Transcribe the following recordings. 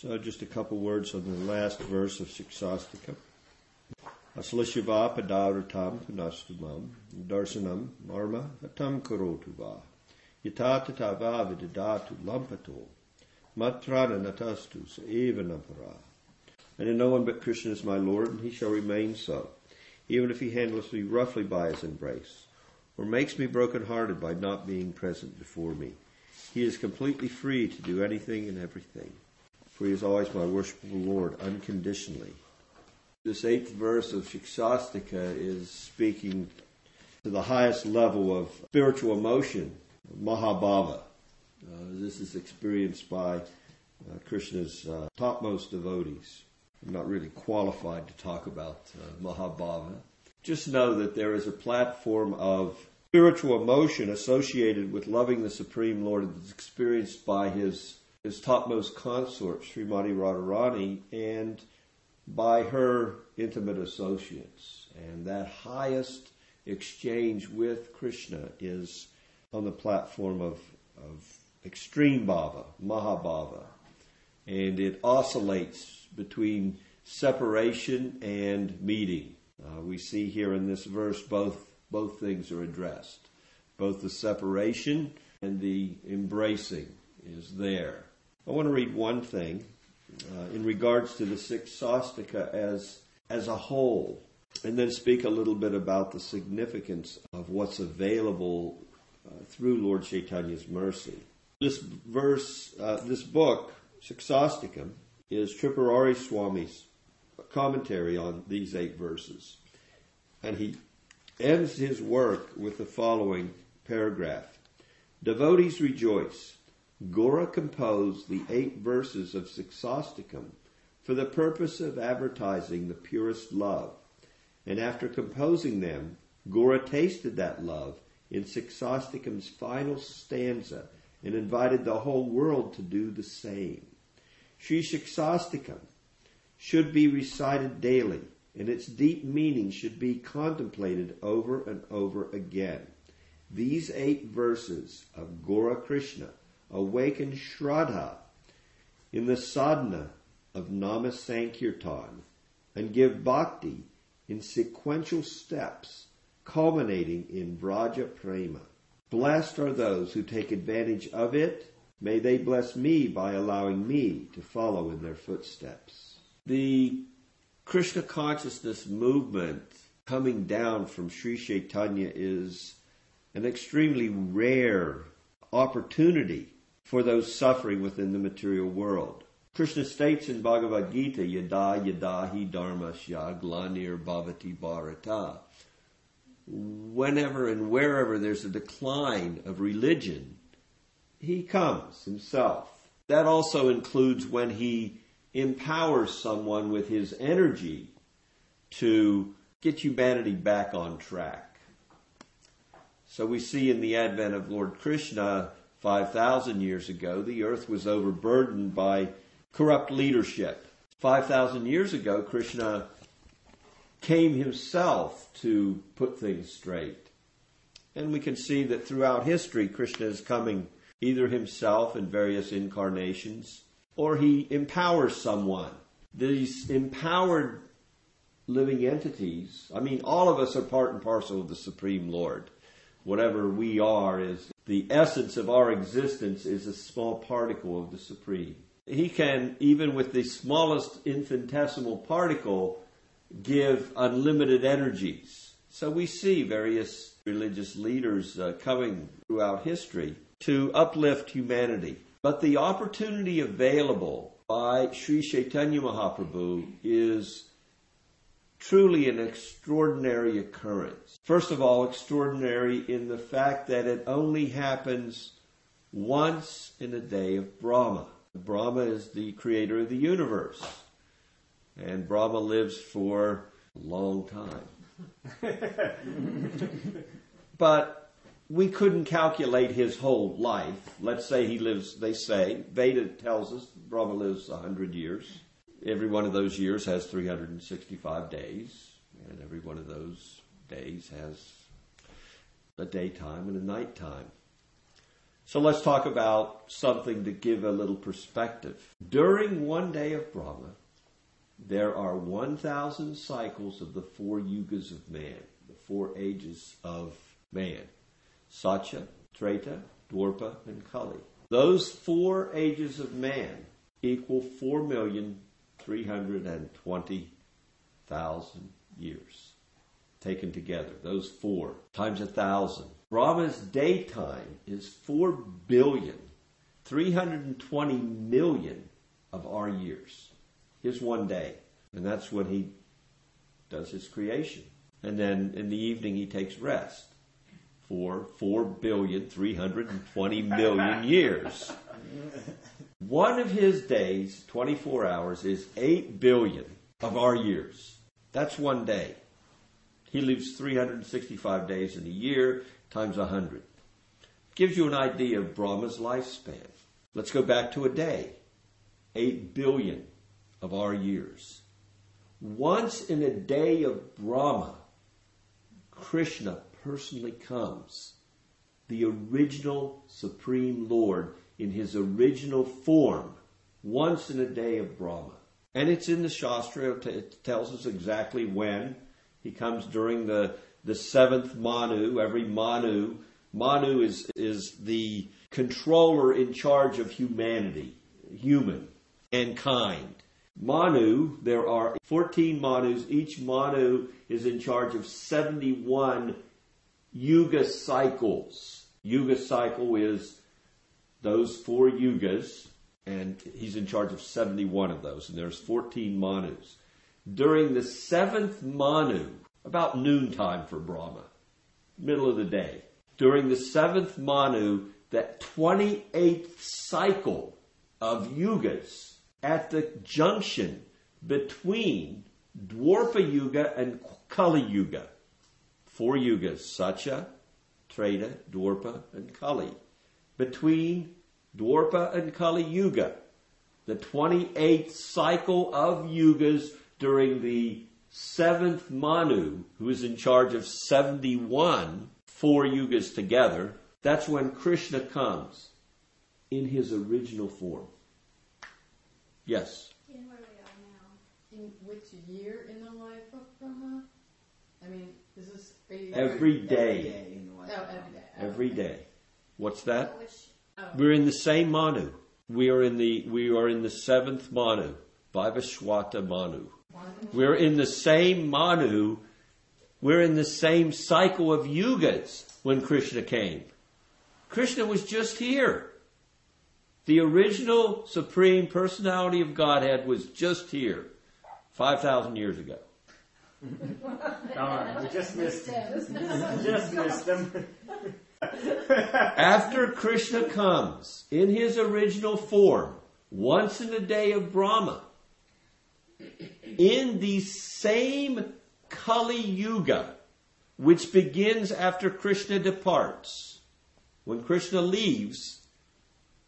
So just a couple words on the last verse of Siksastaka. Aslashiva padavratam punastumam darsanam marma atam karotuva yatatava vidadatu lampato matrana natastu eva nampara. And in no one but Krishna is my Lord, and he shall remain so, even if he handles me roughly by his embrace, or makes me broken-hearted by not being present before me. He is completely free to do anything and everything for he is always my worshipful Lord unconditionally. This eighth verse of Shikshastika is speaking to the highest level of spiritual emotion, Mahabhava. Uh, this is experienced by uh, Krishna's uh, topmost devotees. I'm not really qualified to talk about uh, Mahabhava. Just know that there is a platform of spiritual emotion associated with loving the Supreme Lord that's experienced by his his topmost consort, Srimati Radharani, and by her intimate associates. And that highest exchange with Krishna is on the platform of, of extreme bhava, mahabhava. And it oscillates between separation and meeting. Uh, we see here in this verse both, both things are addressed. Both the separation and the embracing is there. I want to read one thing uh, in regards to the Siksastaka as, as a whole, and then speak a little bit about the significance of what's available uh, through Lord Chaitanya's mercy. This verse, uh, this book, Siksastakam, is Tripurari Swami's commentary on these eight verses. And he ends his work with the following paragraph. Devotees rejoice Gora composed the eight verses of Siksastakam for the purpose of advertising the purest love. And after composing them, Gora tasted that love in Siksastakam's final stanza and invited the whole world to do the same. Sri Siksastakam should be recited daily, and its deep meaning should be contemplated over and over again. These eight verses of Gora Krishna awaken Shraddha in the sadhana of Nama Sankirtan and give bhakti in sequential steps culminating in Vraja Prema. Blessed are those who take advantage of it. May they bless me by allowing me to follow in their footsteps. The Krishna consciousness movement coming down from Sri Chaitanya is an extremely rare opportunity for those suffering within the material world. Krishna states in Bhagavad Gita, Yada Yada Hi Dharmasya Glanir Bhavati Bharata. Whenever and wherever there's a decline of religion, he comes himself. That also includes when he empowers someone with his energy to get humanity back on track. So we see in the advent of Lord Krishna 5,000 years ago, the earth was overburdened by corrupt leadership. 5,000 years ago, Krishna came himself to put things straight. And we can see that throughout history, Krishna is coming either himself in various incarnations or he empowers someone. These empowered living entities, I mean, all of us are part and parcel of the Supreme Lord. Whatever we are is the essence of our existence is a small particle of the Supreme. He can, even with the smallest infinitesimal particle, give unlimited energies. So we see various religious leaders uh, coming throughout history to uplift humanity. But the opportunity available by Sri Chaitanya Mahaprabhu is truly an extraordinary occurrence. First of all, extraordinary in the fact that it only happens once in a day of Brahma. Brahma is the creator of the universe. And Brahma lives for a long time. but we couldn't calculate his whole life. Let's say he lives, they say, Veda tells us Brahma lives 100 years every one of those years has 365 days, and every one of those days has a daytime and a nighttime. So let's talk about something to give a little perspective. During one day of Brahma, there are 1,000 cycles of the four yugas of man, the four ages of man. Satya, Treta, Dwapara, and Kali. Those four ages of man equal 4,320,000 years taken together. Those four times a thousand. Brahma's daytime is 4 billion, 320 million of our years. His one day. And that's when he does his creation. And then in the evening he takes rest for 4 billion, 320 million years. One of his days, 24 hours, is 8 billion of our years. That's one day. He lives 365 days in a year times 100. Gives you an idea of Brahma's lifespan. Let's go back to a day. 8 billion of our years. Once in a day of Brahma, Krishna personally comes. The original Supreme Lord in his original form, once in a day of Brahma. And it's in the Shastra, it tells us exactly when. He comes during the, the seventh Manu, every Manu. Manu is, is the controller in charge of humanity, human, and kind. Manu, there are 14 Manus. Each Manu is in charge of 71 Yuga cycles. Yuga cycle is those four yugas, and he's in charge of 71 of those, and there's 14 Manus. During the seventh Manu, about noontime for Brahma, middle of the day, during the seventh Manu, that 28th cycle of yugas at the junction between Dwapara Yuga and Kali Yuga. Four yugas, Satya, Treta, Dwapara, and Kali. Between Dwapara and Kali Yuga, the 28th cycle of yugas during the seventh Manu, who is in charge of 71 four yugas together, that's when Krishna comes in his original form. Yes. In where we are now. In which year in the life of Brahma? I mean, is this Every day. Every day in the life Oh, of every Brahma. day. Every day. What's that? Oh. We're in the same Manu. We are in the we are in the seventh Manu, Vivaswata Manu. We're in the same Manu. We're in the same cycle of yugas when Krishna came. Krishna was just here. The original Supreme Personality of Godhead was just here 5,000 years ago. Darn, we just missed them. just missed them. After Krishna comes in his original form, once in a day of Brahma, in the same Kali Yuga, which begins after Krishna departs, when Krishna leaves,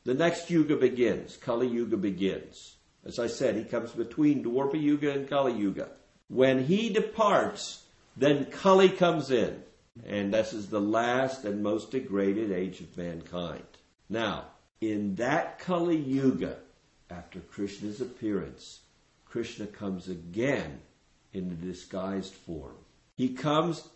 the next Yuga begins. Kali Yuga begins. As I said, he comes between Dwapara Yuga and Kali Yuga. When he departs, then Kali comes in. And this is the last and most degraded age of mankind. Now, in that Kali Yuga, after Krishna's appearance, Krishna comes again in a disguised form. He comes,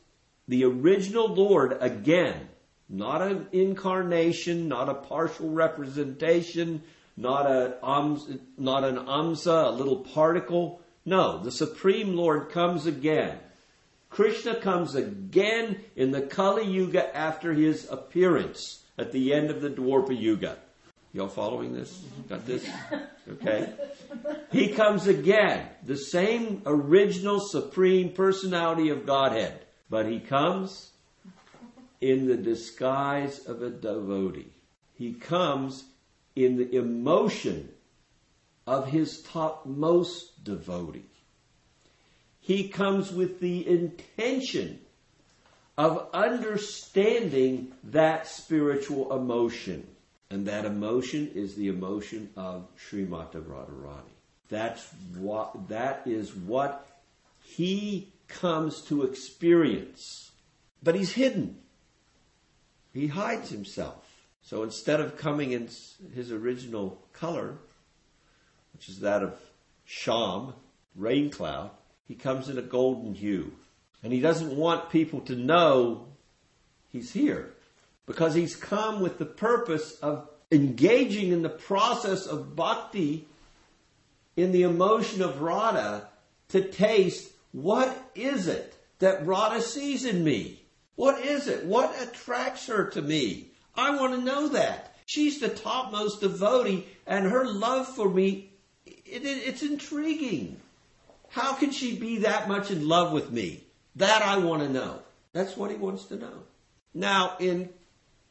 the original Lord, again. Not an incarnation, not a partial representation, not a ums, not an amsa, a little particle. No, the Supreme Lord comes again. Krishna comes again in the Kali Yuga after his appearance at the end of the Dwapara Yuga. Y'all following this? Got this? Okay. He comes again, the same original supreme personality of Godhead, but he comes in the disguise of a devotee. He comes in the emotion of his topmost devotee. He comes with the intention of understanding that spiritual emotion. And that emotion is the emotion of Srimati Radharani. That's what, that is what he comes to experience. But he's hidden. He hides himself. So instead of coming in his original color, which is that of sham, rain cloud, he comes in a golden hue. And he doesn't want people to know he's here because he's come with the purpose of engaging in the process of bhakti in the emotion of Radha to taste what is it that Radha sees in me? What is it? What attracts her to me? I want to know that. She's the topmost devotee and her love for me, it, it, it's intriguing. How can she be that much in love with me? That I want to know. That's what he wants to know. Now, in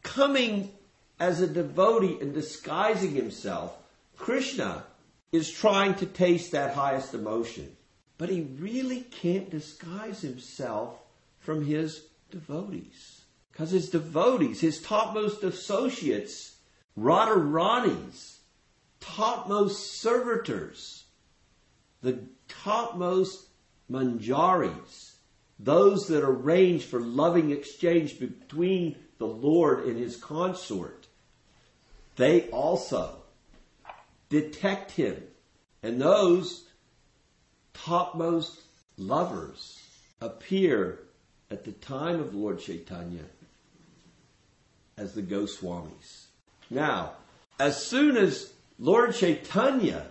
coming as a devotee and disguising himself, Krishna is trying to taste that highest emotion. But he really can't disguise himself from his devotees. Because his devotees, his topmost associates, Radharani's, topmost servitors, the topmost manjaris, those that arrange for loving exchange between the Lord and his consort, they also detect him. And those topmost lovers appear at the time of Lord Chaitanya as the Goswamis. Now, as soon as Lord Chaitanya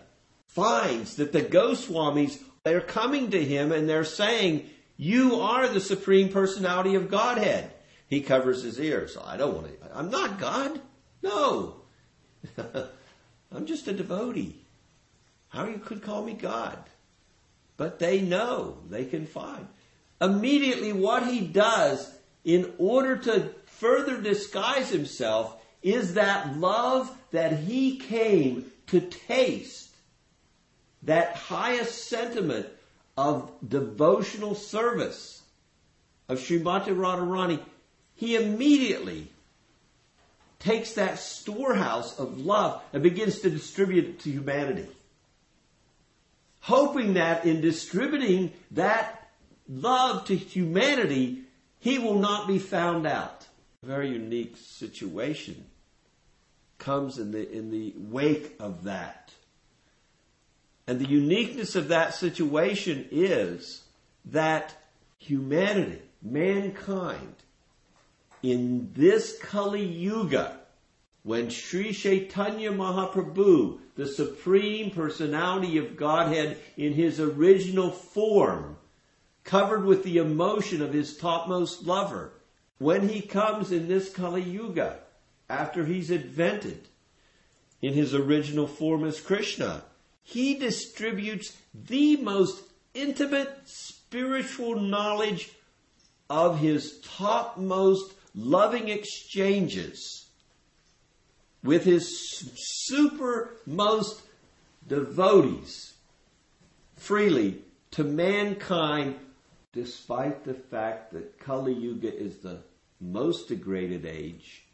finds that the Goswamis they're coming to him and they're saying, "You are the supreme personality of Godhead." He covers his ears. I don't want to. I'm not God. No, I'm just a devotee. How you could call me God? But they know they can find immediately what he does in order to further disguise himself is that love that he came to taste, that highest sentiment of devotional service of Srimati Radharani. He immediately takes that storehouse of love and begins to distribute it to humanity. Hoping that in distributing that love to humanity, he will not be found out. A very unique situation comes in the, in the wake of that. And the uniqueness of that situation is that humanity, mankind, in this Kali Yuga, when Sri Chaitanya Mahaprabhu, the Supreme Personality of Godhead in his original form, covered with the emotion of his topmost lover, when he comes in this Kali Yuga, after he's invented in his original form as Krishna, he distributes the most intimate spiritual knowledge of his topmost loving exchanges with his supermost devotees freely to mankind despite the fact that Kali Yuga is the most degraded age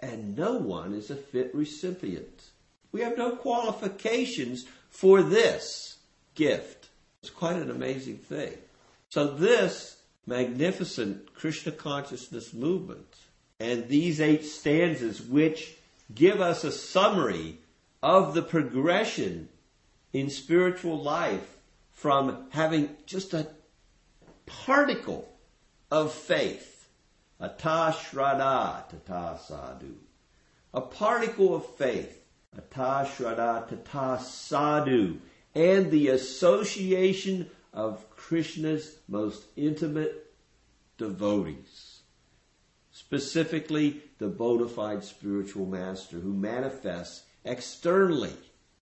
and no one is a fit recipient. We have no qualifications for this gift. It's quite an amazing thing. So this magnificent Krishna consciousness movement and these eight stanzas which give us a summary of the progression in spiritual life from having just a particle of faith. Shraddha tata sadhu. A particle of faith. Ata shraddha tata sadhu. And the association of Krishna's most intimate devotees. Specifically, the bona fide spiritual master who manifests externally.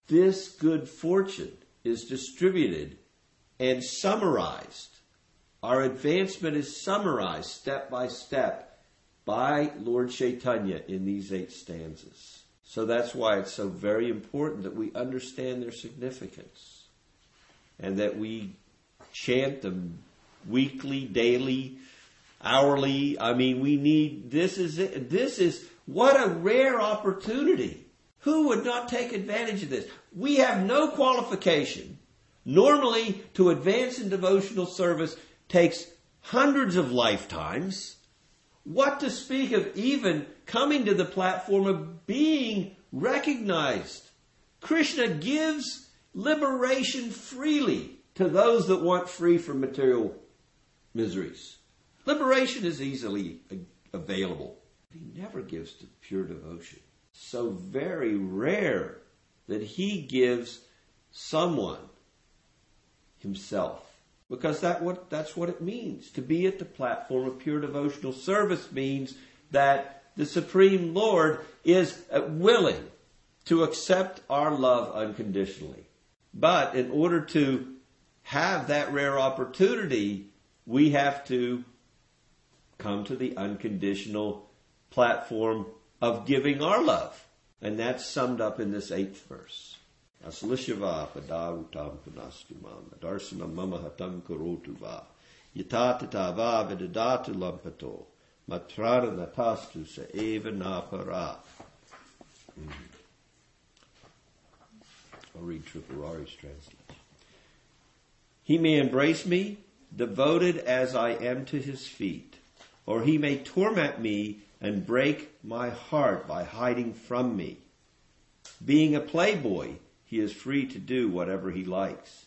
This good fortune is distributed and summarized our advancement is summarized step by step by Lord Chaitanya in these eight stanzas. So that's why it's so very important that we understand their significance and that we chant them weekly, daily, hourly. I mean, we need, this is it. This is, what a rare opportunity. Who would not take advantage of this? We have no qualification. Normally, to advance in devotional service, takes hundreds of lifetimes what to speak of even coming to the platform of being recognized? Krishna gives liberation freely to those that want free from material miseries. Liberation is easily available. He never gives to pure devotion. So very rare that he gives someone himself. Because that what, that's what it means. To be at the platform of pure devotional service means that the Supreme Lord is uh, willing to accept our love unconditionally. But in order to have that rare opportunity, we have to come to the unconditional platform of giving our love. And that's summed up in this eighth verse. Aslishava padarutam punastumam adarsanam mama hatam kurotu va yatata va vedadatu lampato matrana natastu sa eva napara. Mm-hmm. I'll read Tripurari's translation. He may embrace me, devoted as I am to his feet, or he may torment me and break my heart by hiding from me. Being a playboy, he is free to do whatever he likes,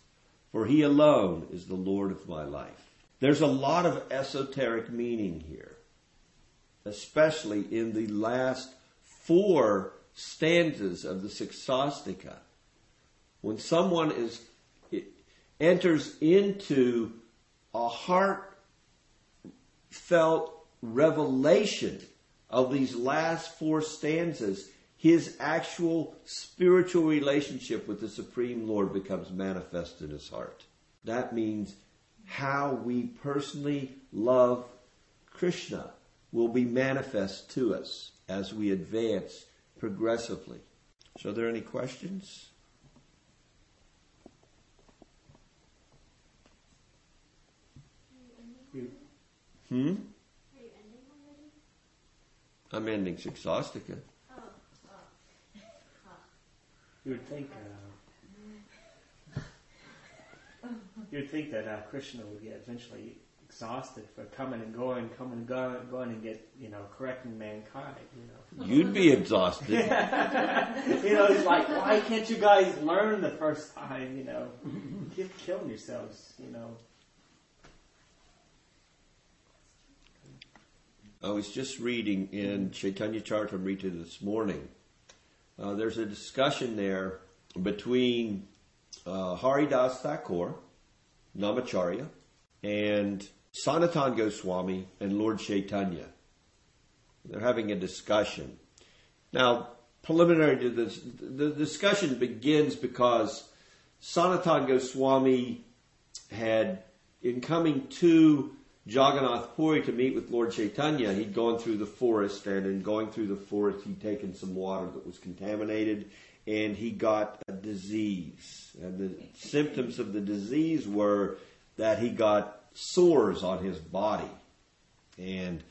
for he alone is the Lord of my life. There's a lot of esoteric meaning here, especially in the last four stanzas of the Siksastaka. When someone is enters into a heartfelt revelation of these last four stanzas, his actual spiritual relationship with the Supreme Lord becomes manifest in his heart. That means how we personally love Krishna will be manifest to us as we advance progressively. So, are there any questions? Hmm? I'm ending Siksastaka. You would think, uh, you would think that uh, Krishna would get eventually exhausted for coming and going, coming and going, going and get, you know, correcting mankind, you know. You'd be exhausted. you know, it's like, why can't you guys learn the first time, you know? Keep killing yourselves, you know. I was just reading in Chaitanya Charitamrita this morning. Uh, there's a discussion there between uh, Haridas Thakur, Namacharya, and Sanatan Goswami and Lord Chaitanya. They're having a discussion. Now, preliminary to this, the discussion begins because Sanatan Goswami had, in coming to Jagannath Puri to meet with Lord Chaitanya, he'd gone through the forest, and in going through the forest, he'd taken some water that was contaminated, and he got a disease. And the symptoms of the disease were that he got sores on his body. And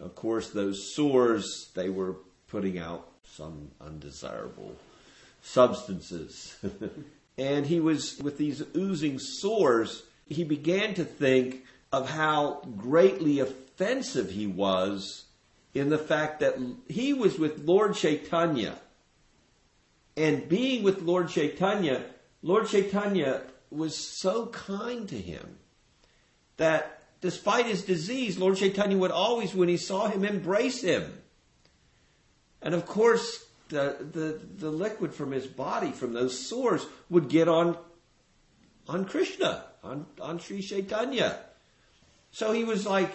of course, those sores, they were putting out some undesirable substances. and he was, with these oozing sores, he began to think of how greatly offensive he was in the fact that he was with Lord Chaitanya. And being with Lord Chaitanya, Lord Chaitanya was so kind to him that despite his disease, Lord Chaitanya would always, when he saw him, embrace him. And of course, the, the, the liquid from his body, from those sores, would get on, on Krishna, on, on Sri Chaitanya. So he was like,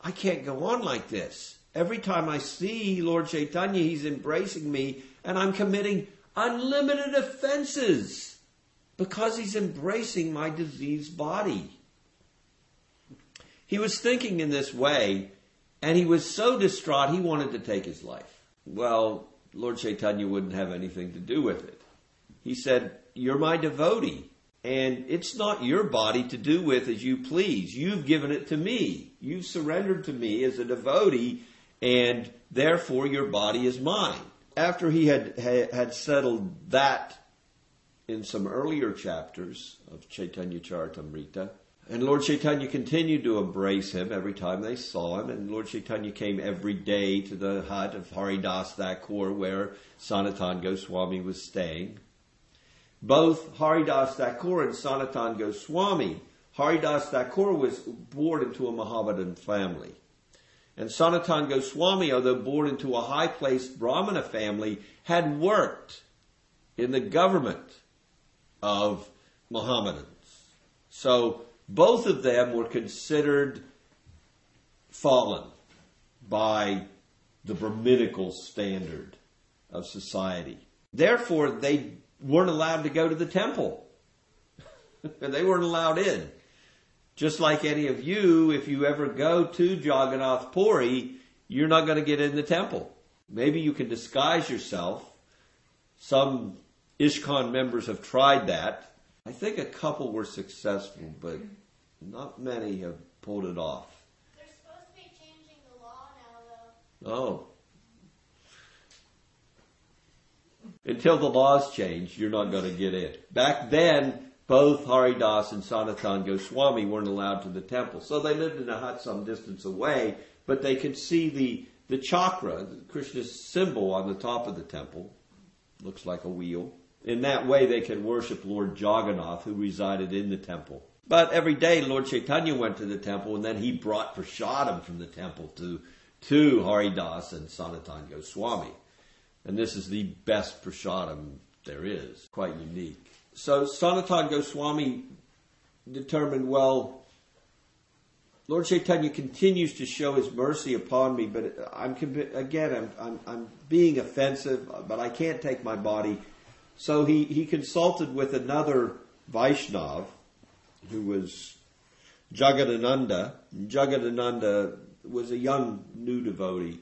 I can't go on like this. Every time I see Lord Chaitanya, he's embracing me, and I'm committing unlimited offenses because he's embracing my diseased body. He was thinking in this way, and he was so distraught he wanted to take his life. Well, Lord Chaitanya wouldn't have anything to do with it. He said, You're my devotee. And it's not your body to do with as you please. You've given it to me. You've surrendered to me as a devotee, and therefore your body is mine. After he had, had settled that in some earlier chapters of Chaitanya Charitamrita, And Lord Chaitanya continued to embrace him every time they saw him. And Lord Chaitanya came every day to the hut of Haridas Thakur where Sanatan Goswami was staying. Both Haridas Thakur and Sanatan Goswami, Haridas Thakur was born into a Mohammedan family. And Sanatan Goswami, although born into a high placed Brahmana family, had worked in the government of Mohammedans. So both of them were considered fallen by the Brahminical standard of society. Therefore, they weren't allowed to go to the temple. And they weren't allowed in. Just like any of you, if you ever go to Jagannath Puri, you're not going to get in the temple. Maybe you can disguise yourself. Some ISKCON members have tried that. I think a couple were successful, but not many have pulled it off. They're supposed to be changing the law now, though. Oh. Until the laws change, you're not going to get in. Back then, both Haridas and Sanatan Goswami weren't allowed to the temple. So they lived in a hut some distance away, but they could see the, the chakra, Krishna's symbol on the top of the temple. Looks like a wheel. In that way, they could worship Lord Jagannath, who resided in the temple. But every day, Lord Chaitanya went to the temple, and then he brought prasadam from the temple to, to Haridas and Sanatan Goswami. And this is the best prasadam there is, quite unique. So Sanatan Goswami determined, well, Lord Chaitanya continues to show his mercy upon me, but I'm again, I'm, I'm, I'm being offensive, but I can't take my body. So he, he consulted with another Vaishnav, who was Jagadananda. Jagadananda was a young new devotee,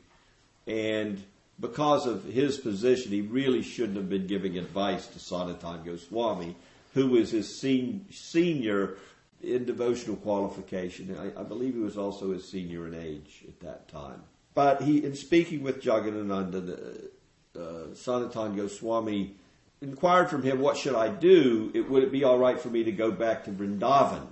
and because of his position, he really shouldn't have been giving advice to Sanatan Goswami, who was his sen- senior in devotional qualification. I, I, believe he was also his senior in age at that time. But he, in speaking with Jagadananda, uh, Sanatan Goswami inquired from him, "What should I do? It, would it be all right for me to go back to Vrindavan?"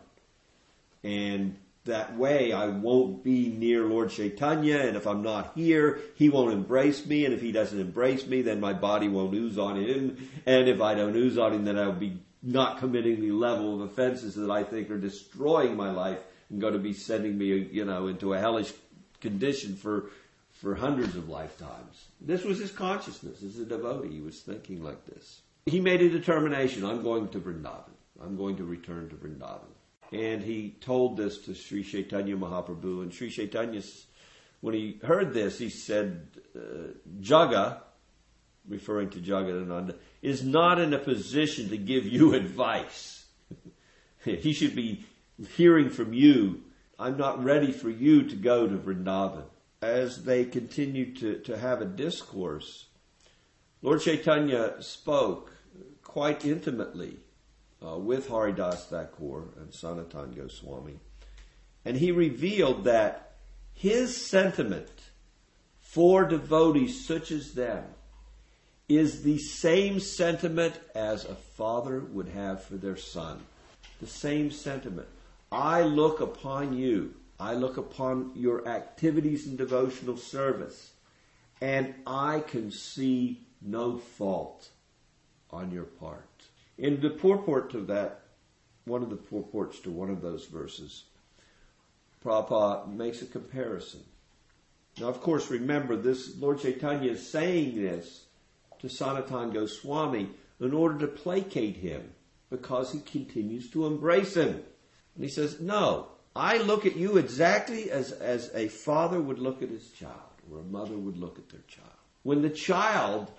And that way I won't be near Lord Chaitanya, and if I'm not here, he won't embrace me, and if he doesn't embrace me, then my body won't ooze on him, and if I don't ooze on him, then I'll be not committing the level of offenses that I think are destroying my life and going to be sending me, you know, into a hellish condition for for hundreds of lifetimes. This was his consciousness as a devotee. He was thinking like this. He made a determination, I'm going to Vrindavan. I'm going to return to Vrindavan. And he told this to Sri Chaitanya Mahaprabhu. And Sri Chaitanya, when he heard this, he said, uh, Jaga, referring to Jagadananda, is not in a position to give you advice. he should be hearing from you. I'm not ready for you to go to Vrindavan. As they continued to, to have a discourse, Lord Chaitanya spoke quite intimately uh, with Haridas Thakur and Sanatan Goswami. And he revealed that his sentiment for devotees such as them is the same sentiment as a father would have for their son. The same sentiment. I look upon you. I look upon your activities in devotional service. And I can see no fault on your part. In the purport to that, one of the purports to one of those verses, Prabhupada makes a comparison. Now, of course, remember this, Lord Chaitanya is saying this to Sanatan Goswami in order to placate him because he continues to embrace him. And he says, no, I look at you exactly as, as a father would look at his child or a mother would look at their child. When the child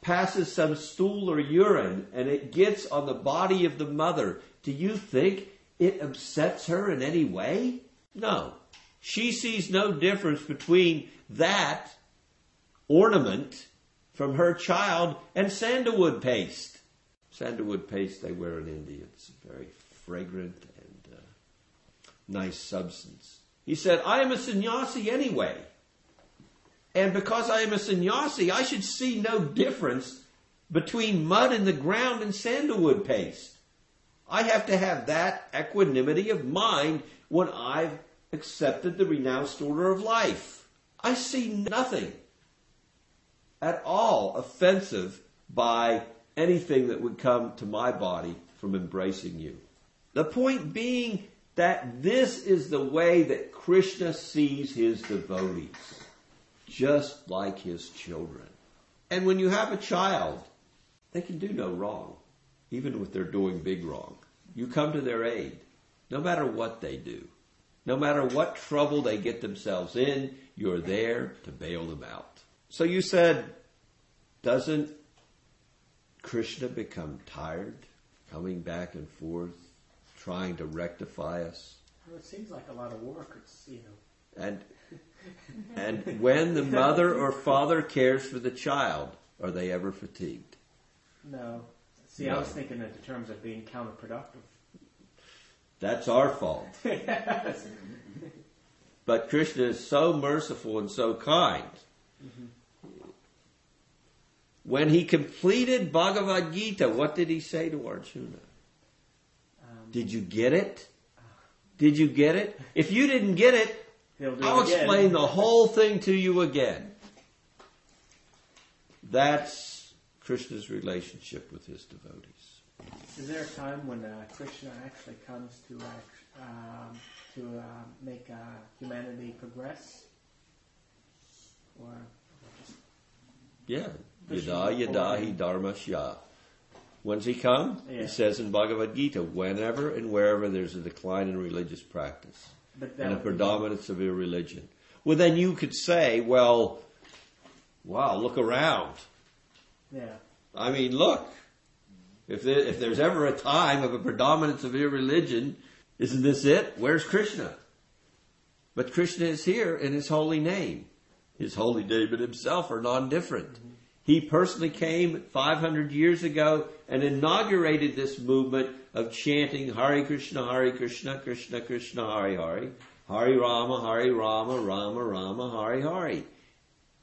passes some stool or urine and it gets on the body of the mother, do you think it upsets her in any way? No. She sees no difference between that ornament from her child and sandalwood paste. Sandalwood paste they wear in India. It's a very fragrant and uh, nice substance. He said, I am a sannyasi anyway. And because I am a sannyasi, I should see no difference between mud in the ground and sandalwood paste. I have to have that equanimity of mind when I've accepted the renounced order of life. I see nothing at all offensive by anything that would come to my body from embracing you. The point being that this is the way that Krishna sees his devotees, just like his children. And when you have a child, they can do no wrong, even if they're doing big wrong. You come to their aid, no matter what they do. No matter what trouble they get themselves in, you're there to bail them out. So you said, doesn't Krishna become tired coming back and forth, trying to rectify us? Well, it seems like a lot of work. It's you know. And and when the mother or father cares for the child, are they ever fatigued? No. See, I was thinking in the terms of being counterproductive. That's our fault. But Krishna is so merciful and so kind. When he completed Bhagavad Gita, what did he say to Arjuna? Um, Did you get it? Did you get it? If you didn't get it, he'll do I'll again. explain the whole thing to you again. That's Krishna's relationship with his devotees. Is there a time when uh, Krishna actually comes to um, to uh, make uh, humanity progress? Or Yeah. Yada yada hi dharma shya. When's he come? Yeah. It says in Bhagavad Gita, whenever and wherever there's a decline in religious practice and a predominance of irreligion. Well, then you could say, well, wow, look around. Yeah. I mean, look. If, there, if there's ever a time of a predominance of irreligion, isn't this it? Where's Krishna? But Krishna is here in his holy name. His holy name and himself are non-different. He personally came 500 years ago and inaugurated this movement of chanting Hare Krishna, Hare Krishna, Krishna Krishna, Hare Hare, Hare Rama, Hare Rama, Rama Rama, Hare Hare.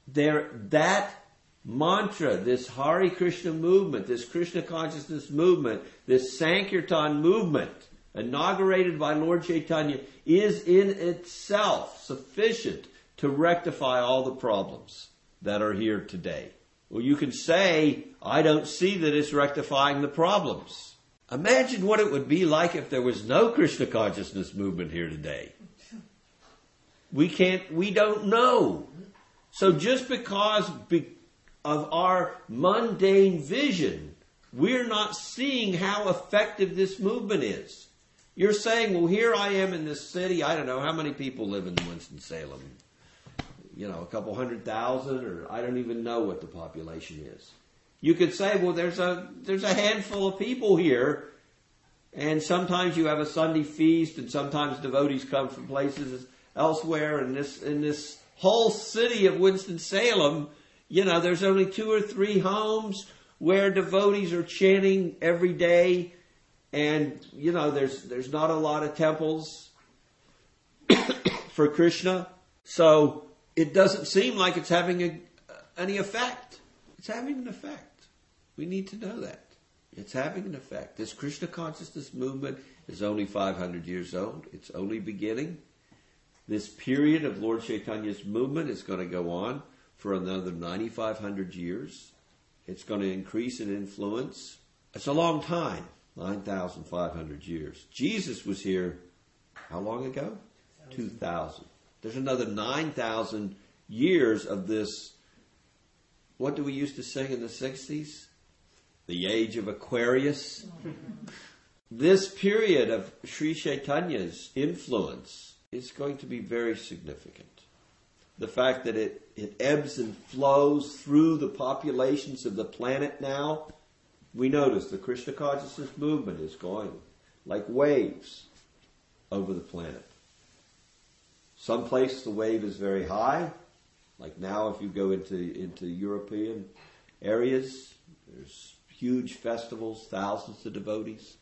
There, that mantra, this Hare Krishna movement, this Krishna consciousness movement, this Sankirtan movement, inaugurated by Lord Chaitanya, is in itself sufficient to rectify all the problems that are here today. Well, you can say, I don't see that it's rectifying the problems. Imagine what it would be like if there was no Krishna consciousness movement here today. We can't, we don't know. So just because be, of our mundane vision, we're not seeing how effective this movement is. You're saying, well, here I am in this city. I don't know how many people live in Winston-Salem. You know, a couple hundred thousand, or I don't even know what the population is. You could say, well, there's a there's a handful of people here, and sometimes you have a Sunday feast, and sometimes devotees come from places elsewhere. And this in this whole city of Winston Salem, you know, there's only two or three homes where devotees are chanting every day, and you know, there's there's not a lot of temples for Krishna, so it doesn't seem like it's having a, any effect. It's having an effect. We need to know that. It's having an effect. This Krishna consciousness movement is only 500 years old. It's only beginning. This period of Lord Chaitanya's movement is going to go on for another 9,500 years. It's going to increase in influence. It's a long time, 9,500 years. Jesus was here how long ago? 2,000. There's another 9,000 years of this. What do we used to sing in the 60s? The age of Aquarius. this period of Sri Chaitanya's influence is going to be very significant. The fact that it, it ebbs and flows through the populations of the planet now, we notice the Krishna consciousness movement is going like waves over the planet. Some place the wave is very high, like now if you go into, into European areas, there's huge festivals, thousands of devotees.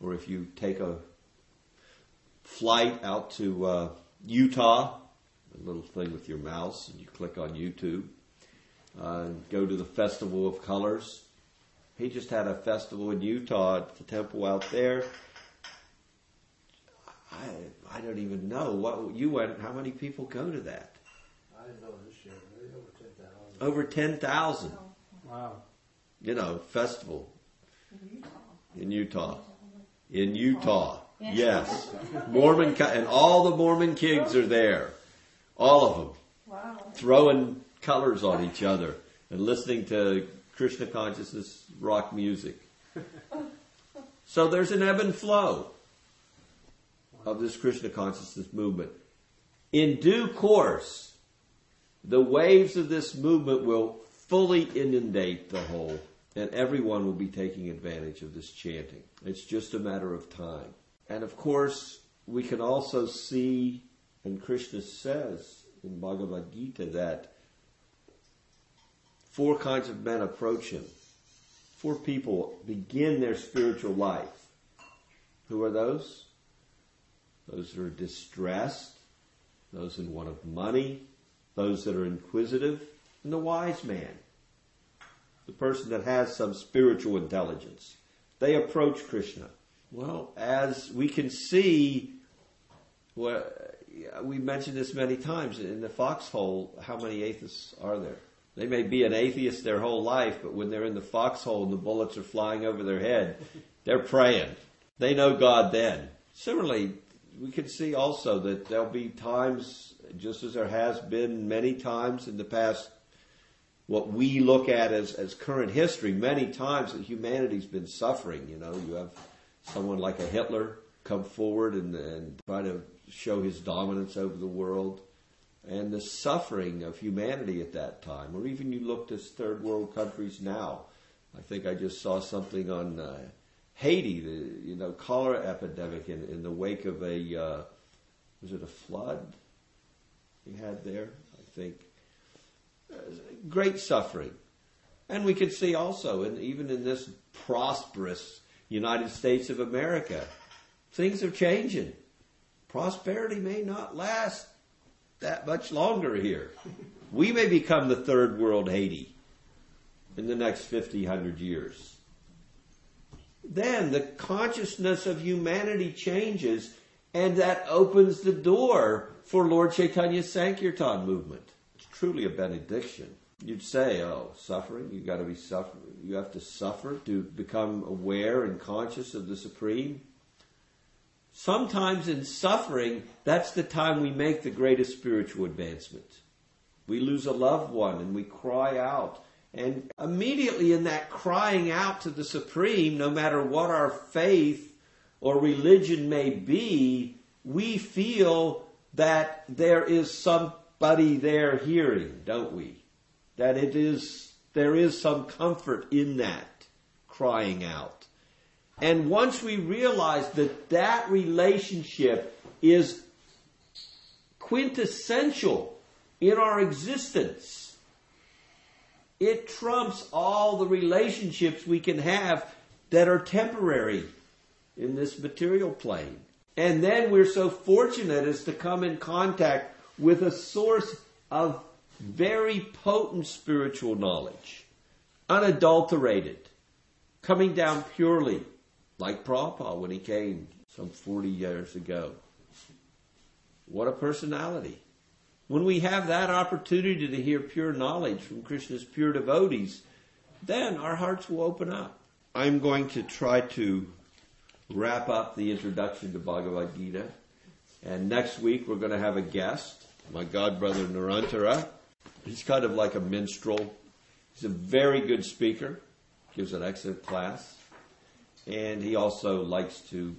Or if you take a flight out to uh, Utah, a little thing with your mouse, and you click on YouTube, uh, go to the Festival of Colors. He just had a festival in Utah at the temple out there. I I don't even know what you went. How many people go to that? I didn't know this year, maybe over ten thousand. Over ten thousand. Wow. You know, festival mm-hmm. in Utah. In Utah, yes. Mormon and all the Mormon kids are there, all of them, Wow. throwing colors on each other and listening to Krishna consciousness rock music. So there's an ebb and flow of this Krishna consciousness movement. In due course, the waves of this movement will fully inundate the whole, and everyone will be taking advantage of this chanting. It's just a matter of time. And of course, we can also see, and Krishna says in Bhagavad Gita that four kinds of men approach him. Four people begin their spiritual life. Who are those? Those who are distressed, those in want of money, those that are inquisitive, and the wise man, the person that has some spiritual intelligence. They approach Krishna. Well, as we can see, well, we mentioned this many times in the foxhole. How many atheists are there? They may be an atheist their whole life, but when they're in the foxhole and the bullets are flying over their head, they're praying. They know God then. Similarly, we can see also that there'll be times, just as there has been many times in the past, what we look at as, as current history, many times that humanity's been suffering. You know, you have someone like a Hitler come forward and, and try to show his dominance over the world and the suffering of humanity at that time. Or even you look to third world countries now. I think I just saw something on uh, Haiti, the you know cholera epidemic in, in the wake of a uh, was it a flood we had there? I think great suffering, and we can see also, and even in this prosperous United States of America, things are changing. Prosperity may not last that much longer here. We may become the third world Haiti in the next 50, 100 years. Then the consciousness of humanity changes and that opens the door for Lord Chaitanya's Sankirtan movement. It's truly a benediction. You'd say, oh, suffering, you've gotta be suffering. You have to suffer to become aware and conscious of the Supreme. Sometimes in suffering, that's the time we make the greatest spiritual advancement. We lose a loved one and we cry out. And immediately in that crying out to the Supreme, no matter what our faith or religion may be, we feel that there is somebody there hearing, don't we? That it is, there is some comfort in that crying out. And once we realize that that relationship is quintessential in our existence, it trumps all the relationships we can have that are temporary in this material plane. And then we're so fortunate as to come in contact with a source of very potent spiritual knowledge, unadulterated, coming down purely, like Prabhupada when he came some 40 years ago. What a personality. When we have that opportunity to hear pure knowledge from Krishna's pure devotees, then our hearts will open up. I'm going to try to wrap up the introduction to Bhagavad Gita. And next week we're going to have a guest, my godbrother Narantara. He's kind of like a minstrel. He's a very good speaker, gives an excellent class, and he also likes to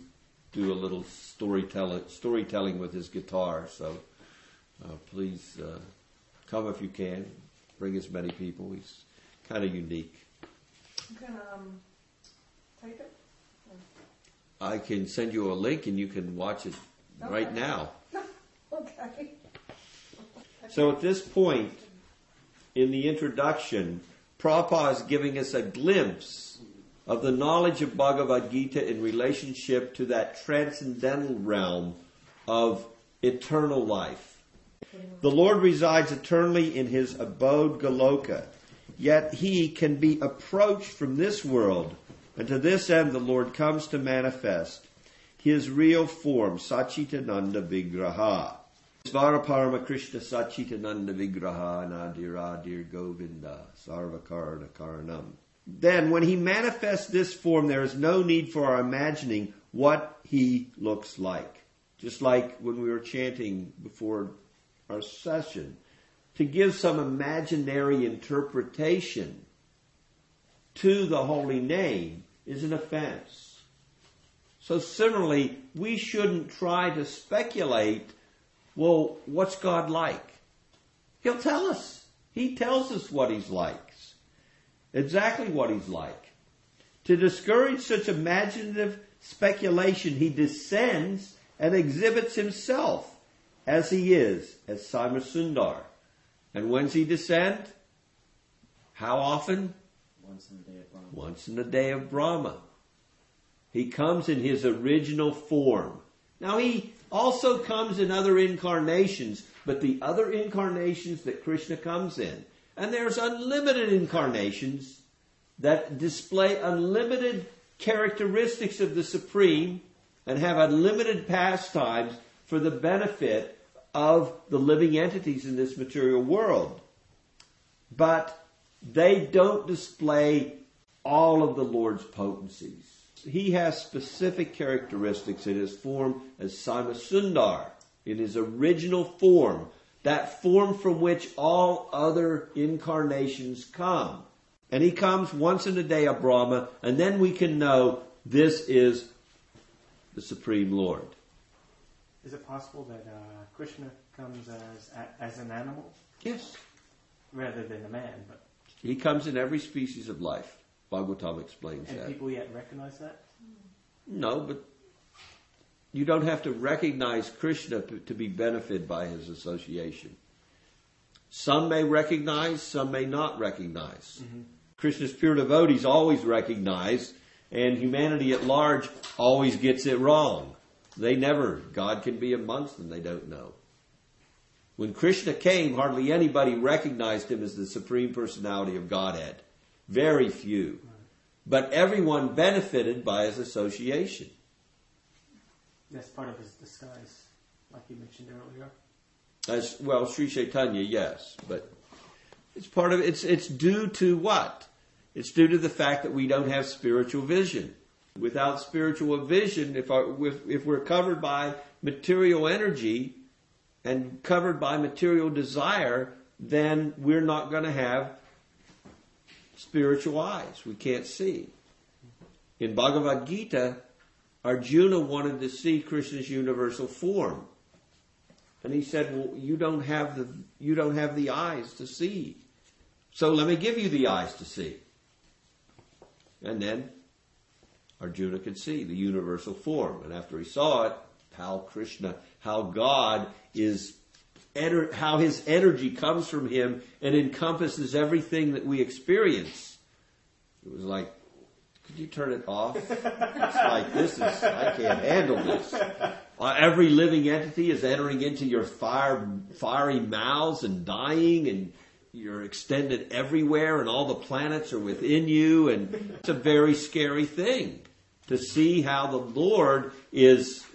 do a little storytelling, storytelling with his guitar. So uh, please uh, come if you can. Bring as many people. He's kind of unique. You can um, type it. I can send you a link and you can watch it right now. Okay. So at this point in the introduction, Prabhupada is giving us a glimpse of the knowledge of Bhagavad Gita in relationship to that transcendental realm of eternal life. The Lord resides eternally in his abode Goloka. yet he can be approached from this world. And to this end, the Lord comes to manifest his real form, Sachitananda Vigraha. Svaraparama Krishna Sachitananda Vigraha Nadiradir Govinda Sarvakarna Karanam. Then, when he manifests this form, there is no need for our imagining what he looks like. Just like when we were chanting before our session, to give some imaginary interpretation to the holy name is an offense. So similarly, we shouldn't try to speculate, well, what's God like? He'll tell us. He tells us what he's like. Exactly what he's like. To discourage such imaginative speculation, he descends and exhibits himself as he is, as Shyamsundar. And when's he descend? How often? Once in the day of Brahma. Once in the day of Brahma. He comes in his original form. Now he also comes in other incarnations, but the other incarnations that Krishna comes in, and there's unlimited incarnations that display unlimited characteristics of the Supreme and have unlimited pastimes for the benefit of the living entities in this material world. But they don't display all of the Lord's potencies. He has specific characteristics in his form as Sundar, in his original form, that form from which all other incarnations come. And he comes once in a day of Brahma, and then we can know this is the Supreme Lord. Is it possible that uh, Krishna comes as as an animal Yes. rather than a man? But He comes in every species of life. Bhagavatam explains and that. people yet recognize that. No, but you don't have to recognize Krishna to be benefited by his association. Some may recognize, some may not recognize. Mm-hmm. Krishna's pure devotees always recognize, and humanity at large always gets it wrong. They never, God can be amongst them, they don't know. When Krishna came, hardly anybody recognized him as the Supreme Personality of Godhead. Very few. But everyone benefited by his association. That's part of his disguise, like you mentioned earlier. As well, Sri Chaitanya, yes, but it's part of it's it's due to what? It's due to the fact that we don't have spiritual vision. Without spiritual vision, if our, if, if we're covered by material energy and covered by material desire, then we're not going to have spiritual eyes. We can't see. In Bhagavad Gita, Arjuna wanted to see Krishna's universal form. And he said, "Well, you don't have the you don't have the eyes to see. So let me give you the eyes to see." And then Arjuna could see the universal form, and after he saw it, how Krishna, how God is ener- how his energy comes from him and encompasses everything that we experience. It was like, could you turn it off? It's like this is I can't handle this. Uh, every living entity is entering into your fire, fiery mouths and dying, and you're extended everywhere, and all the planets are within you, and it's a very scary thing to see how the Lord is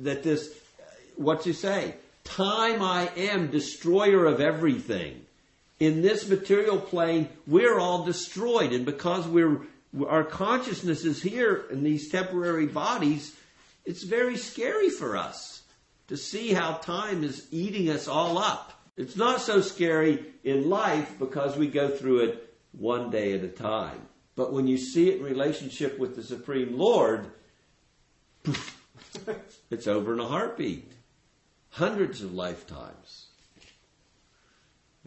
that this. What's he say? Time I am, destroyer of everything. In this material plane, we're all destroyed, and because we're our consciousness is here in these temporary bodies, it's very scary for us to see how time is eating us all up. It's not so scary in life because we go through it one day at a time. But when you see it in relationship with the Supreme Lord, it's over in a heartbeat. Hundreds of lifetimes.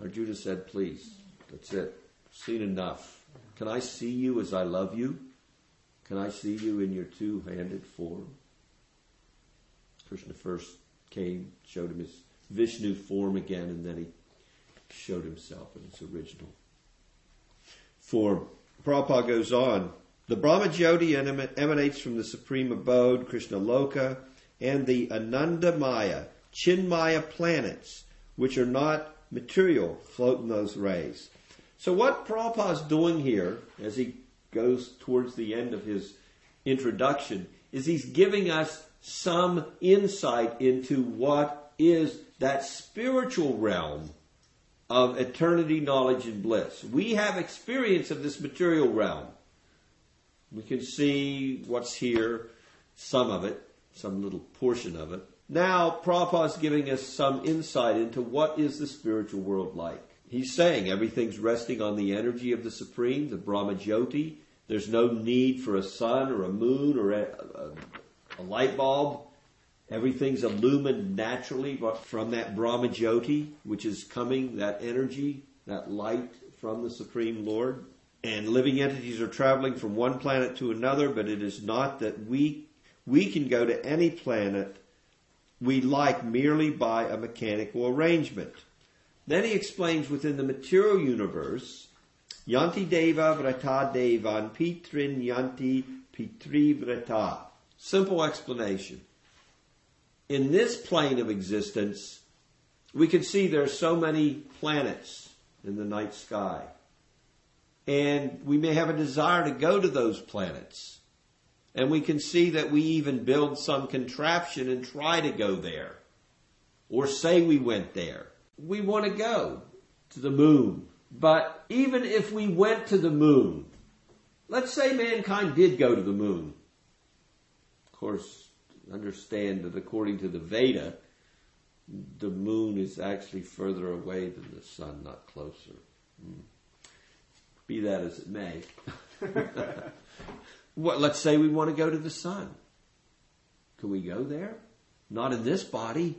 Arjuna said, please, that's it. Seen enough. Can I see you as I love you? Can I see you in your two handed form? Krishna first came, showed him his Vishnu form again, and then he showed himself in his original form. Prabhupada goes on. The Brahma Jyoti emanates from the supreme abode, Krishna Loka, and the Ananda Maya, Chinmaya planets, which are not material, float in those rays. So what Prabhupada is doing here, as he goes towards the end of his introduction, is he's giving us some insight into what is that spiritual realm of eternity, knowledge, and bliss. We have experience of this material realm. We can see what's here, some of it, some little portion of it. Now, Prabhupada is giving us some insight into what is the spiritual world like. He's saying everything's resting on the energy of the Supreme, the Brahma Jyoti. There's no need for a sun or a moon or a, a, a light bulb. Everything's illumined naturally from that Brahma Jyoti, which is coming, that energy, that light from the Supreme Lord. And living entities are traveling from one planet to another, but it is not that we, we can go to any planet we like merely by a mechanical arrangement. Then he explains within the material universe, Yanti Deva Vrata Devan Pitrin Yanti Pitri Vrata. Simple explanation. In this plane of existence, we can see there are so many planets in the night sky. And we may have a desire to go to those planets. And we can see that we even build some contraption and try to go there. Or say we went there. We want to go to the moon. But even if we went to the moon, let's say mankind did go to the moon. Of course, understand that according to the Veda, the moon is actually further away than the sun, not closer. Hmm. Be that as it may. what, let's say we want to go to the sun. Can we go there? Not in this body.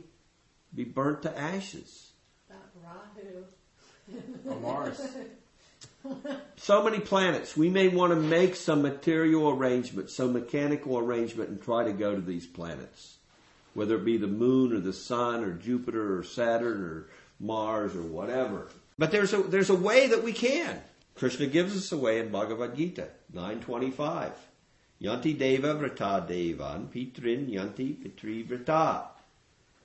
Be burnt to ashes. Rahu. Or Mars. So many planets. We may want to make some material arrangement, some mechanical arrangement, and try to go to these planets. Whether it be the moon or the sun or Jupiter or Saturn or Mars or whatever. But there's a, there's a way that we can. Krishna gives us a way in Bhagavad Gita, 925. Yanti Deva Vrata Devan Pitrin Yanti Pitri Vrata.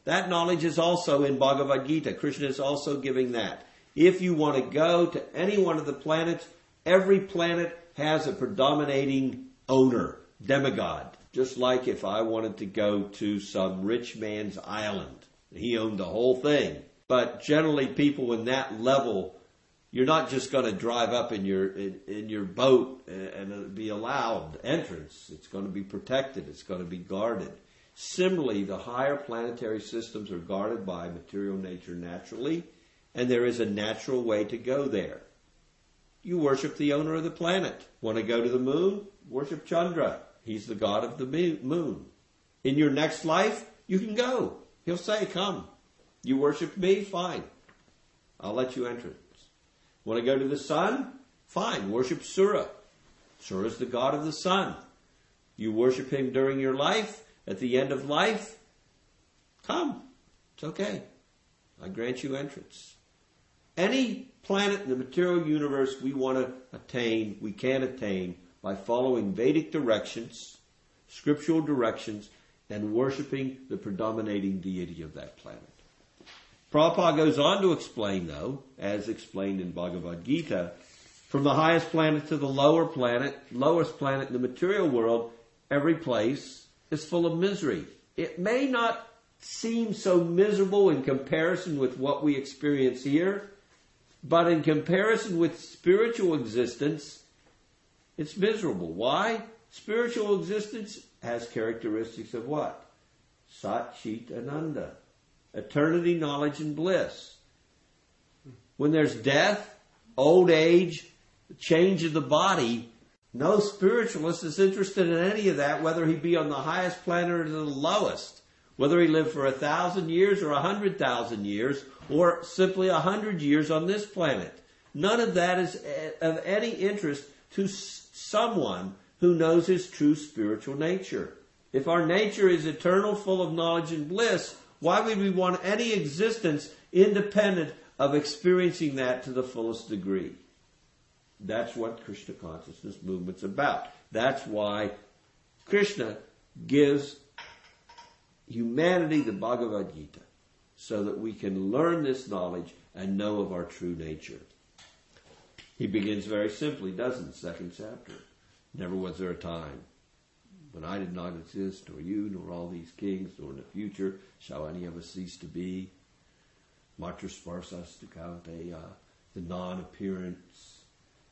That knowledge is also in Bhagavad Gita. Krishna is also giving that. If you want to go to any one of the planets, every planet has a predominating owner, demigod. Just like if I wanted to go to some rich man's island, he owned the whole thing. But generally, people in that level, you're not just going to drive up in your in, in your boat and, and be allowed entrance. It's going to be protected. It's going to be guarded. Similarly, the higher planetary systems are guarded by material nature naturally, and there is a natural way to go there. You worship the owner of the planet. Want to go to the moon? Worship Chandra. He's the god of the moon. In your next life, you can go. He'll say, Come. You worship me? Fine. I'll let you enter. Want to go to the sun? Fine. Worship Surya. Surya is the god of the sun. You worship him during your life. At the end of life, come. It's okay. I grant you entrance. Any planet in the material universe we want to attain, we can attain by following Vedic directions, scriptural directions, and worshiping the predominating deity of that planet. Prabhupada goes on to explain, though, as explained in Bhagavad Gita, from the highest planet to the lower planet, lowest planet in the material world, every place is full of misery. It may not seem so miserable in comparison with what we experience here, but in comparison with spiritual existence, it's miserable. Why? Spiritual existence has characteristics of what? Sat Chit Ananda. Eternity, knowledge, and bliss. When there's death, old age, change of the body, no spiritualist is interested in any of that, whether he be on the highest planet or the lowest. Whether he lived for a thousand years or a hundred thousand years, or simply a hundred years on this planet. None of that is eh, of any interest to someone who knows his true spiritual nature. If our nature is eternal, full of knowledge and bliss, why would we want any existence independent of experiencing that to the fullest degree? That's what Krishna consciousness movement's about. That's why Krishna gives humanity the Bhagavad Gita so that we can learn this knowledge and know of our true nature. He begins very simply, doesn't second chapter? Never was there a time when I did not exist, nor you, nor all these kings, nor in the future shall any of us cease to be. Matras sparsas ducante, the non-appearance,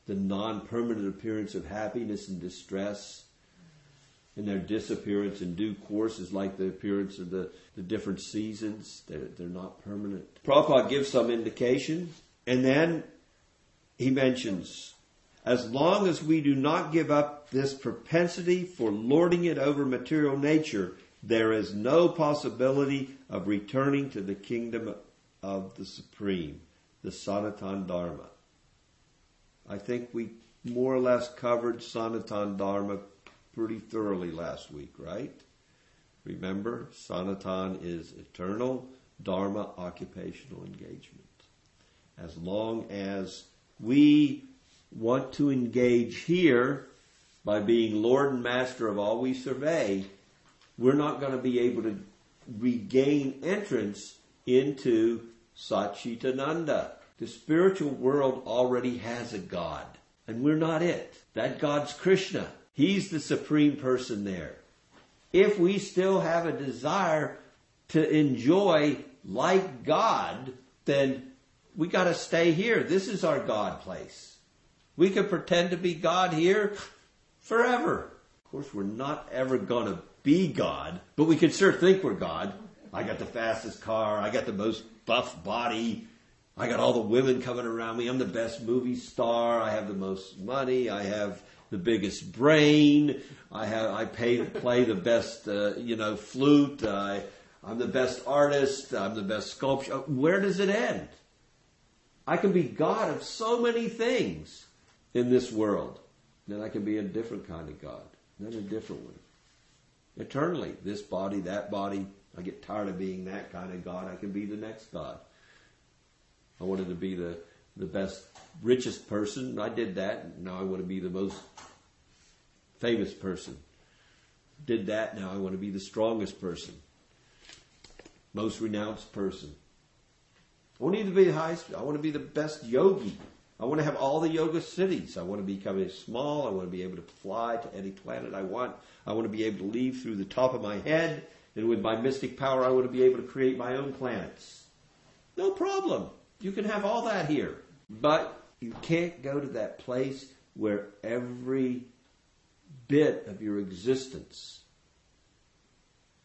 the non-permanent appearance of happiness and distress, and their disappearance in due course is like the appearance of the, the different seasons. They're, they're not permanent. Prabhupada gives some indication, and then he mentions as long as we do not give up this propensity for lording it over material nature, there is no possibility of returning to the kingdom of the Supreme, the Sanatan Dharma. I think we more or less covered Sanatan Dharma pretty thoroughly last week, right? Remember, Sanatan is eternal Dharma occupational engagement. As long as we want to engage here by being Lord and Master of all we survey, we're not going to be able to regain entrance into Satchitananda. The spiritual world already has a God, and we're not it. That God's Krishna. He's the supreme person there. If we still have a desire to enjoy like God, then we gotta stay here. This is our God place. We can pretend to be God here forever. Of course, we're not ever gonna be God, but we can sure think we're God. I got the fastest car. I got the most buff body. I got all the women coming around me. I'm the best movie star. I have the most money. I have the biggest brain. I have, I pay, play the best, uh, you know, flute. I, I'm the best artist. I'm the best sculptor. Where does it end? I can be God of so many things in this world. Then I can be a different kind of God. Then a different one. Eternally. This body, that body. I get tired of being that kind of God. I can be the next God. I wanted to be the, the best, richest person. I did that. Now I want to be the most famous person. Did that. Now I want to be the strongest person. Most renounced person. I want to be the highest. I want to be the best yogi. I want to have all the yoga siddhis. I want to become as small. I want to be able to fly to any planet I want. I want to be able to leave through the top of my head. And with my mystic power, I want to be able to create my own planets. No problem. You can have all that here. But you can't go to that place where every bit of your existence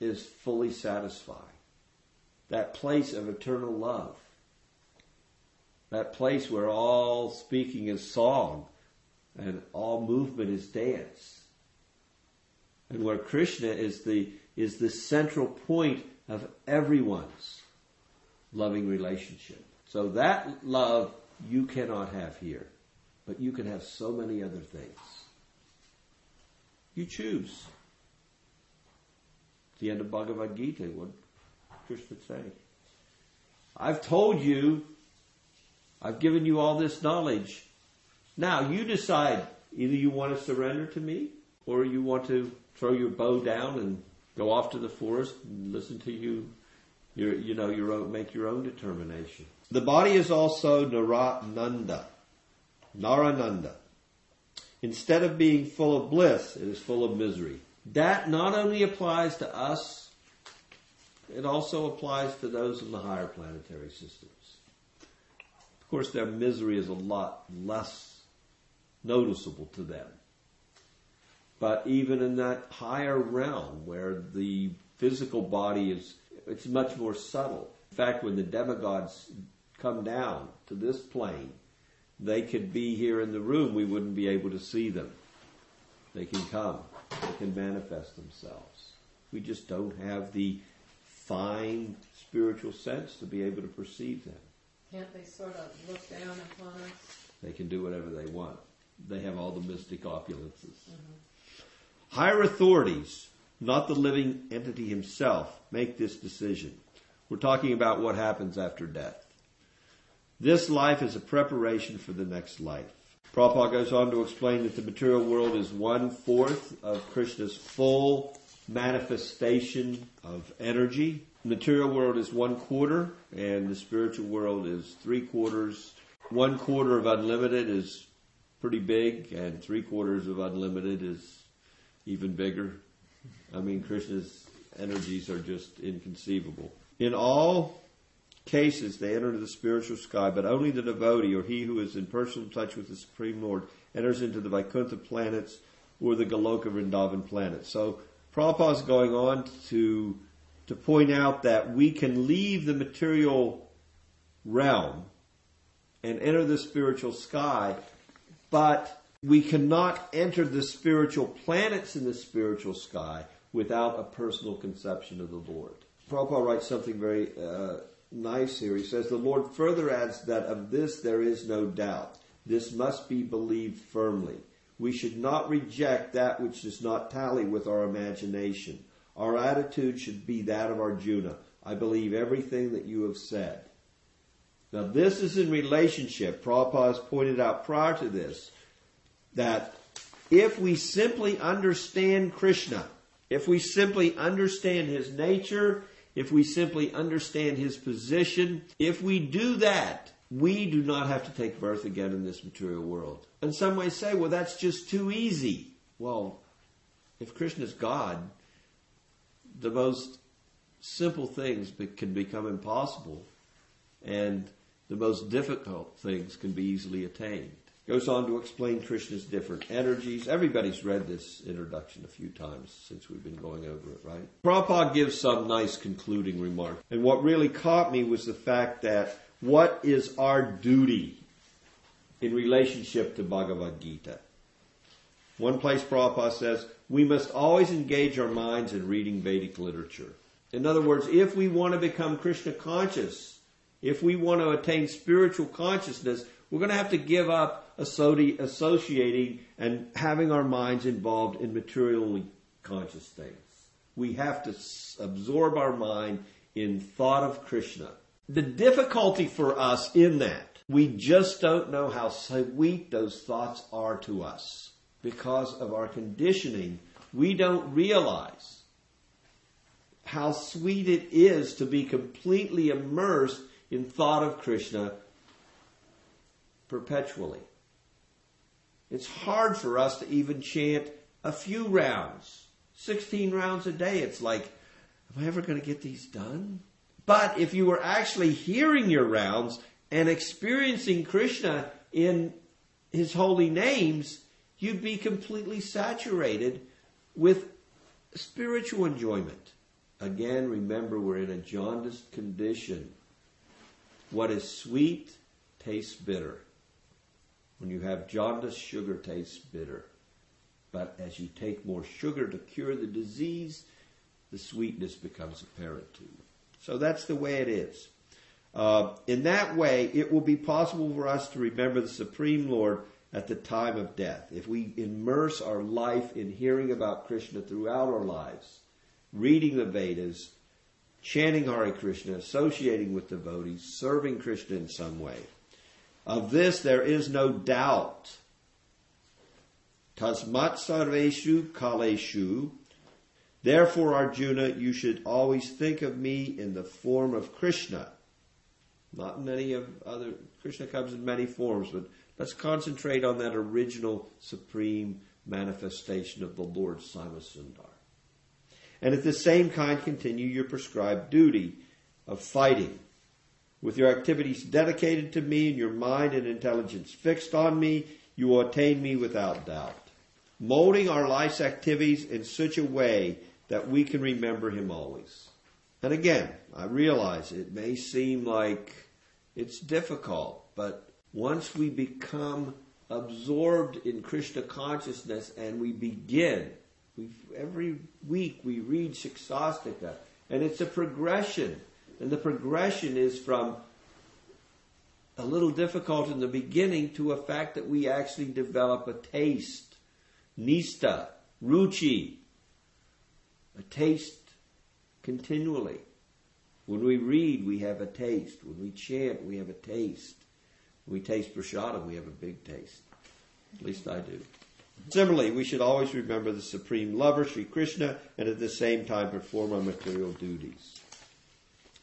is fully satisfied. That place of eternal love. That place where all speaking is song and all movement is dance. And where Krishna is the, is the central point of everyone's loving relationship. So that love you cannot have here, but you can have so many other things. You choose. The end of Bhagavad Gita, what Krishna say? I've told you, I've given you all this knowledge. Now you decide either you want to surrender to me or you want to throw your bow down and go off to the forest and listen to you, your, you know, your own, make your own determination. The body is also Nirananda. Nirananda. Instead of being full of bliss, it is full of misery. That not only applies to us, it also applies to those in the higher planetary systems. Course, their misery is a lot less noticeable to them. But even in that higher realm where the physical body is, it's much more subtle. In fact, when the demigods come down to this plane, they could be here in the room, we wouldn't be able to see them. They can come. They can manifest themselves. We just don't have the fine spiritual sense to be able to perceive them. Can't they sort of look down upon us? They can do whatever they want. They have all the mystic opulences. Mm-hmm. Higher authorities, not the living entity himself, make this decision. We're talking about what happens after death. This life is a preparation for the next life. Prabhupada goes on to explain that the material world is one fourth of Krishna's full manifestation of energy. Material world is one quarter, and the spiritual world is three quarters. One quarter of unlimited is pretty big, and three quarters of unlimited is even bigger. I mean, Krishna's energies are just inconceivable. In all cases, they enter the spiritual sky, but only the devotee or he who is in personal touch with the Supreme Lord enters into the Vaikuntha planets or the Goloka Vrindavan planets. So Prabhupada is going on to to point out that we can leave the material realm and enter the spiritual sky, but we cannot enter the spiritual planets in the spiritual sky without a personal conception of the Lord. Prabhupada writes something very uh, nice here. He says, The Lord further adds that of this there is no doubt. This must be believed firmly. We should not reject that which does not tally with our imagination. Our attitude should be that of Arjuna. I believe everything that you have said. Now, this is in relationship. Prabhupada has pointed out prior to this that if we simply understand Krishna, if we simply understand his nature, if we simply understand his position, if we do that, we do not have to take birth again in this material world. And some may say, well, that's just too easy. Well, if Krishna is God, the most simple things can become impossible, and the most difficult things can be easily attained. Goes on to explain Krishna's different energies. Everybody's read this introduction a few times since we've been going over it, right? Prabhupada gives some nice concluding remarks. And what really caught me was the fact that what is our duty in relationship to Bhagavad Gita? One place Prabhupada says, we must always engage our minds in reading Vedic literature. In other words, if we want to become Krishna conscious, if we want to attain spiritual consciousness, we're going to have to give up associating and having our minds involved in materially conscious things. We have to absorb our mind in thought of Krishna. The difficulty for us in that, we just don't know how sweet those thoughts are to us because of our conditioning, we don't realize how sweet it is to be completely immersed in thought of Krishna perpetually. It's hard for us to even chant a few rounds, 16 rounds a day. It's like, am I ever going to get these done? But if you were actually hearing your rounds and experiencing Krishna in his holy names, you'd be completely saturated with spiritual enjoyment. Again, remember we're in a jaundiced condition. What is sweet tastes bitter. When you have jaundice, sugar tastes bitter. But as you take more sugar to cure the disease, the sweetness becomes apparent to you. So that's the way it is. Uh, in that way, it will be possible for us to remember the Supreme Lord at the time of death. If we immerse our life in hearing about Krishna throughout our lives, reading the Vedas, chanting Hare Krishna, associating with devotees, serving Krishna in some way. Of this there is no doubt. Tasmat sarveshu kaleshu. Therefore, Arjuna, you should always think of me in the form of Krishna. Not in any of other, Krishna comes in many forms, but Let's concentrate on that original supreme manifestation of the Lord Sundar. And at the same kind, continue your prescribed duty of fighting. With your activities dedicated to me and your mind and intelligence fixed on me, you will attain me without doubt. Molding our life's activities in such a way that we can remember Him always. And again, I realize it may seem like it's difficult, but once we become absorbed in Krishna consciousness and we begin, we, every week we read Siksastaka, and it's a progression. And the progression is from a little difficult in the beginning to a fact that we actually develop a taste, nista, ruchi, a taste continually. When we read, we have a taste. When we chant, we have a taste we taste prashadam, we have a big taste. At least I do. Similarly, we should always remember the Supreme Lover, Sri Krishna, and at the same time perform our material duties.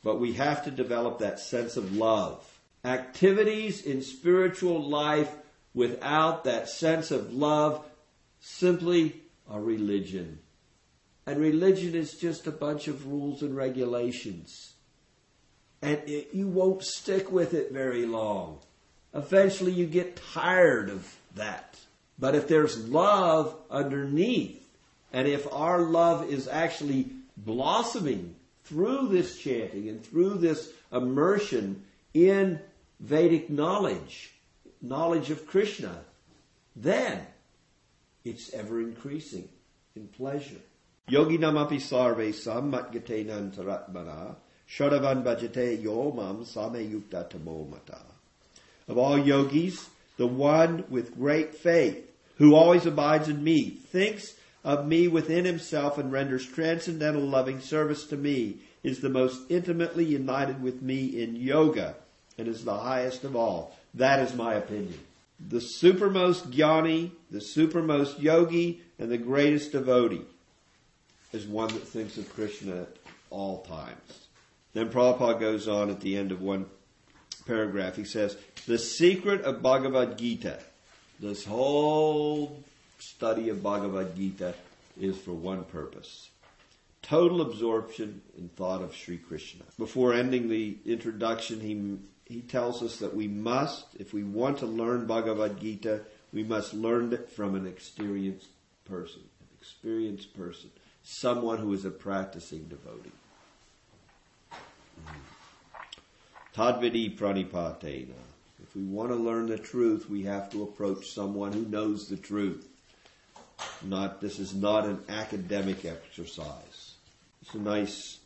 But we have to develop that sense of love. Activities in spiritual life without that sense of love simply a religion. And religion is just a bunch of rules and regulations. And it, you won't stick with it very long. Eventually you get tired of that. But if there's love underneath, and if our love is actually blossoming through this chanting and through this immersion in Vedic knowledge, knowledge of Krishna, then it's ever increasing in pleasure. Yogi namapi sarve sam matgate nantaratmana shadavan bhajate yo mam same yukta tamo mata. Of all yogis, the one with great faith, who always abides in me, thinks of me within himself and renders transcendental loving service to me, is the most intimately united with me in yoga and is the highest of all. That is my opinion. The supermost jnani, the supermost yogi, and the greatest devotee is one that thinks of Krishna at all times. Then Prabhupada goes on at the end of one paragraph. He says, The secret of Bhagavad Gita, this whole study of Bhagavad Gita is for one purpose total absorption in thought of Sri Krishna. Before ending the introduction, he, he tells us that we must, if we want to learn Bhagavad Gita, we must learn it from an experienced person, an experienced person, someone who is a practicing devotee. Tadvidi pranipatena. If we want to learn the truth, we have to approach someone who knows the truth. Not, this is not an academic exercise. It's a nice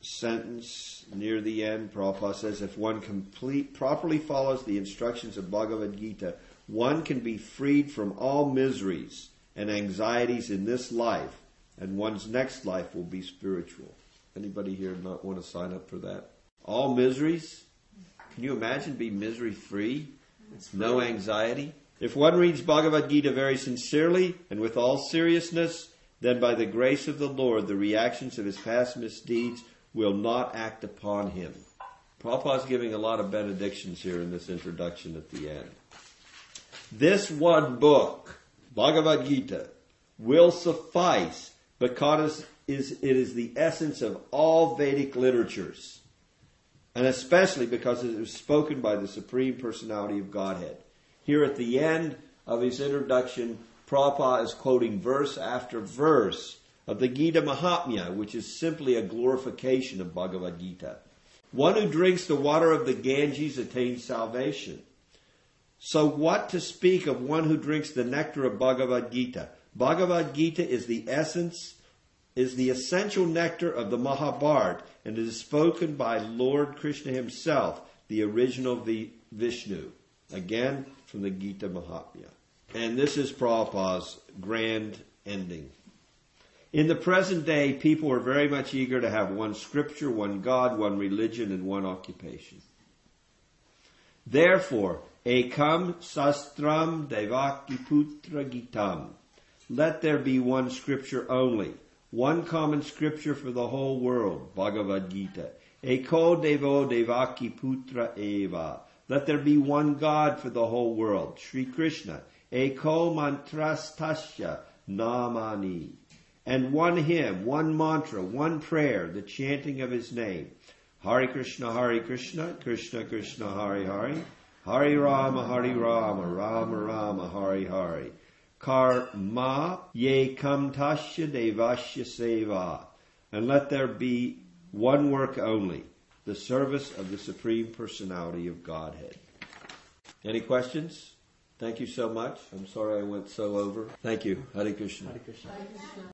sentence near the end. Prabhupada says, if one complete, properly follows the instructions of Bhagavad Gita, one can be freed from all miseries and anxieties in this life, and one's next life will be spiritual. Anybody here not want to sign up for that? All miseries? Can you imagine being misery free? No anxiety? If one reads Bhagavad Gita very sincerely and with all seriousness, then by the grace of the Lord, the reactions of his past misdeeds will not act upon him. Prabhupada's giving a lot of benedictions here in this introduction at the end. This one book, Bhagavad Gita, will suffice because it is the essence of all Vedic literatures, and especially because it is spoken by the Supreme Personality of Godhead. Here at the end of his introduction, Prabhupada is quoting verse after verse of the Gita Mahatmya, which is simply a glorification of Bhagavad Gita. One who drinks the water of the Ganges attains salvation. So what to speak of one who drinks the nectar of Bhagavad Gita? Bhagavad Gita is the essence, is the essential nectar of the Mahabharata, and it is spoken by Lord Krishna himself, the original Vishnu. Again, from the Gita Mahatmya. And this is Prabhupada's grand ending. In the present day, people are very much eager to have one scripture, one God, one religion, and one occupation. Therefore, ekam sastram devaki putra gitam. Let there be one scripture only, one common scripture for the whole world, Bhagavad Gita. Eko devo devaki putra eva. Let there be one God for the whole world, Sri Krishna. Eko mantrastasya namani. And one hymn, one mantra, one prayer, the chanting of his name. Hari Krishna, Hari Krishna, Krishna Krishna, Hari Hari. Hari Rama, Hari Rama, Rama Rama, Hari Hari. Karma ye kamtasya devasya seva. And let there be one work only, the service of the Supreme Personality of Godhead. Any questions? Thank you so much. I'm sorry I went so over. Thank you. Hare Krishna. Hare Krishna. Hare Krishna.